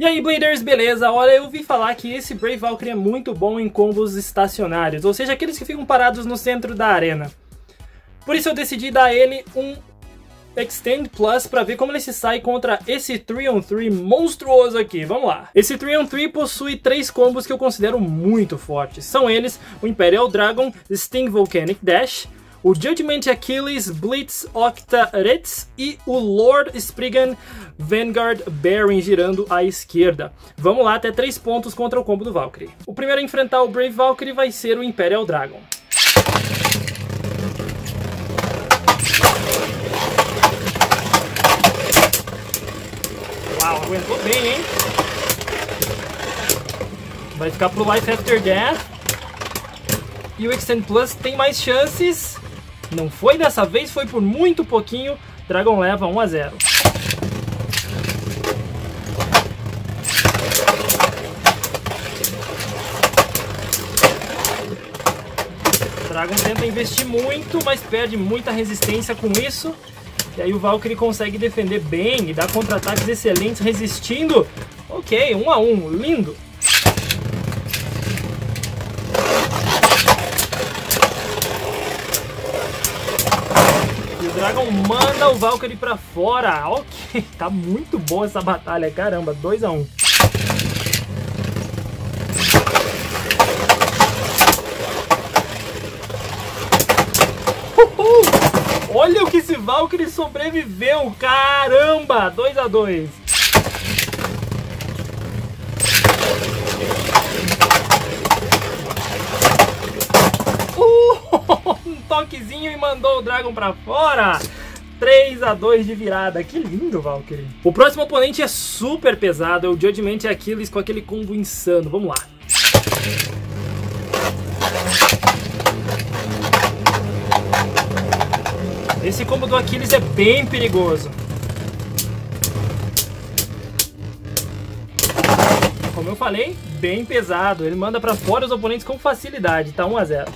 E aí, Bladers, beleza? Olha, eu ouvi falar que esse Brave Valkyrie é muito bom em combos estacionários, ou seja, aqueles que ficam parados no centro da arena. Por isso eu decidi dar ele um Extend Plus para ver como ele se sai contra esse 3-on-3 monstruoso aqui. Vamos lá. Esse 3-on-3 possui três combos que eu considero muito fortes. São eles o Imperial Dragon, Sting Volcanic Dash, o Judgment Achilles Blitz Octaretz e o Lord Spriggan Vanguard Baron girando à esquerda. Vamos lá, até 3 pontos contra o combo do Valkyrie. O primeiro a enfrentar o Brave Valkyrie vai ser o Imperial Dragon. Uau, aguentou bem, hein? Vai ficar pro Life After Death. E o Extend Plus tem mais chances. Não foi dessa vez, foi por muito pouquinho. Dragon leva 1 a 0. Dragon tenta investir muito, mas perde muita resistência com isso. E aí o Valkyrie consegue defender bem e dar contra-ataques excelentes resistindo. Ok, 1 a 1 lindo. Dragon manda o Valkyrie pra fora. Ok, tá muito boa essa batalha. Caramba, 2 a 1 um. Olha o que esse Valkyrie sobreviveu. Caramba, 2 a 2 toquezinho e mandou o Dragon pra fora. 3 a 2 de virada. Que lindo, Valkyrie. O próximo oponente é super pesado, é o Judgment Achilles com aquele combo insano. Vamos lá. Esse combo do Achilles é bem perigoso. Como eu falei, bem pesado. Ele manda para fora os oponentes com facilidade. Tá 1 a 0.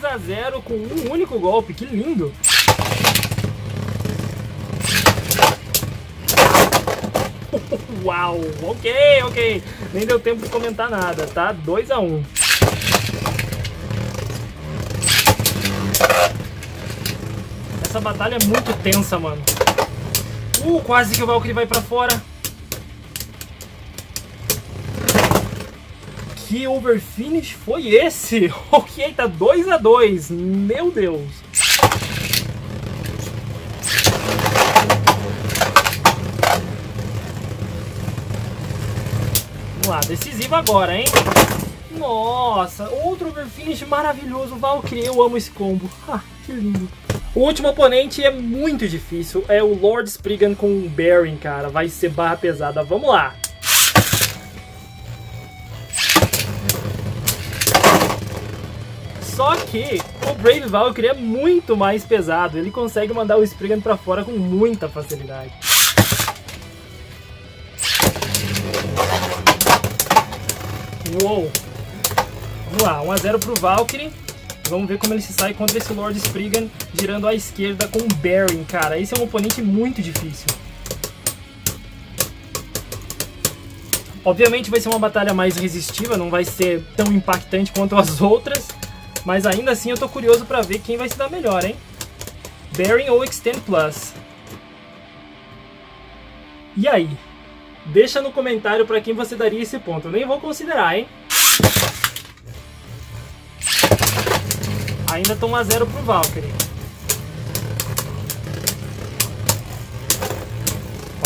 2 a 0 com um único golpe, que lindo! Uau, ok, ok. Nem deu tempo de comentar nada, tá? 2 a 1 Essa batalha é muito tensa, mano. Uh, quase que o Valkyrie vai pra fora. Que overfinish foi esse? Ok, tá 2 a 2 Meu Deus. Vamos lá, decisivo agora, hein? Nossa, outro overfinish maravilhoso. Valkyrie, eu amo esse combo. Ah, que lindo. O último oponente é muito difícil. É o Lord Spriggan com o Baron, cara. Vai ser barra pesada. Vamos lá. Só que o Brave Valkyrie é muito mais pesado. Ele consegue mandar o Spriggan pra fora com muita facilidade. Uou! Vamos lá, 1x0 pro Valkyrie. Vamos ver como ele se sai contra esse Lord Spriggan girando à esquerda com o Baron, cara. Esse é um oponente muito difícil. Obviamente vai ser uma batalha mais resistiva, não vai ser tão impactante quanto as outras. Mas ainda assim eu tô curioso para ver quem vai se dar melhor, hein? Bearing ou Extend Plus? E aí? Deixa no comentário para quem você daria esse ponto. Eu nem vou considerar, hein? Ainda estão 1x0 pro Valkyrie.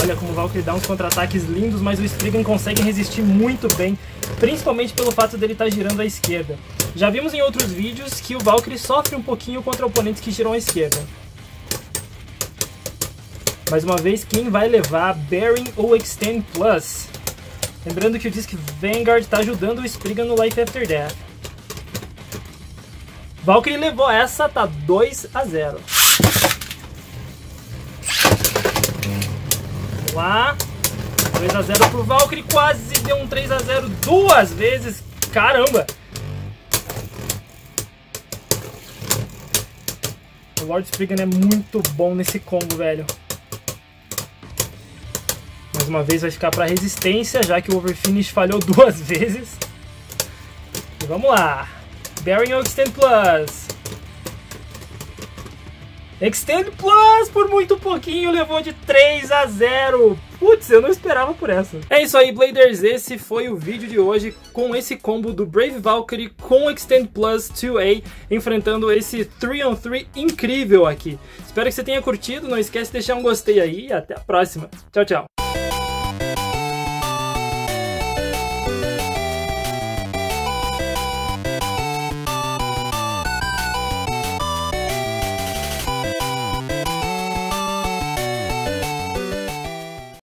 Olha como o Valkyrie dá uns contra-ataques lindos, mas o Spriggan consegue resistir muito bem, principalmente pelo fato dele estar tá girando à esquerda. Já vimos em outros vídeos que o Valkyrie sofre um pouquinho contra oponentes que giram à esquerda. Mais uma vez, quem vai levar Bearing ou Extend Plus? Lembrando que o Disc Vanguard está ajudando o Spriggan no Life After Death. Valkyrie levou essa, tá 2 a 0. Vamos lá. 2 a 0 pro Valkyrie, quase deu um 3 a 0 duas vezes. Caramba! O Lord Spriggan é muito bom nesse combo, velho. Mais uma vez vai ficar para resistência, já que o Overfinish falhou duas vezes. E vamos lá. Bearing Extend Plus. Extend Plus por muito pouquinho levou de 3 a 0. Putz, eu não esperava por essa. É isso aí, Bladers. Esse foi o vídeo de hoje com esse combo do Brave Valkyrie com Extend Plus 2A, enfrentando esse 3-on-3 incrível aqui. Espero que você tenha curtido. Não esquece de deixar um gostei aí e até a próxima. Tchau, tchau.